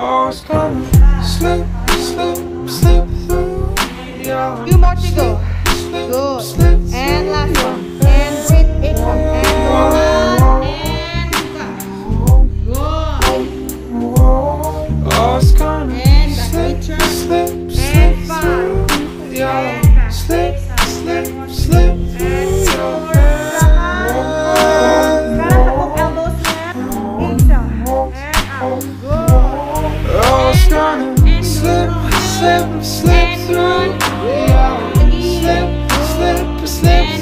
horse come slip, slip, slip through your Few more to go. Good. Slip, and last one. And breathe it up. And one. And back. Good. Horse come slip, slip, slip, slip through your slip, slip, slip, slip, slip, slip